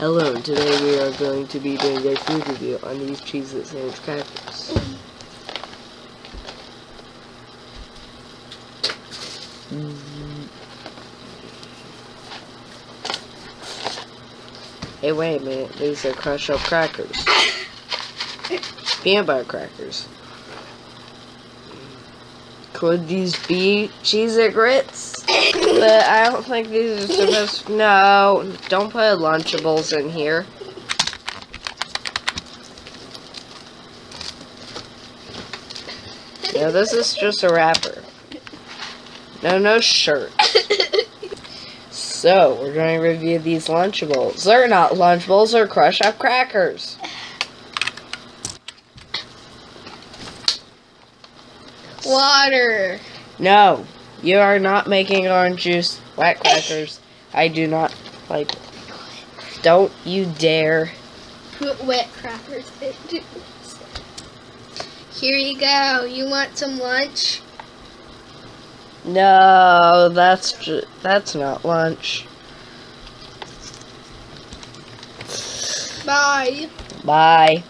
Hello, today we are going to be doing a food review on these Cheez-It sandwich crackers. Mm-hmm. Hey, wait a minute. These are Crush Up crackers. Peanut butter crackers. Could these be cheese grits? but I don't think these are supposed. No, don't put Lunchables in here. No, this is just a wrapper. No, no shirt. So, we're going to review these Lunchables. They're not Lunchables, they're Crush Up crackers. Water. No, you are not making orange juice. Wet crackers. I do not like. Don't you dare. Put wet crackers in juice. Here you go. You want some lunch? No, that's that's not lunch. Bye. Bye.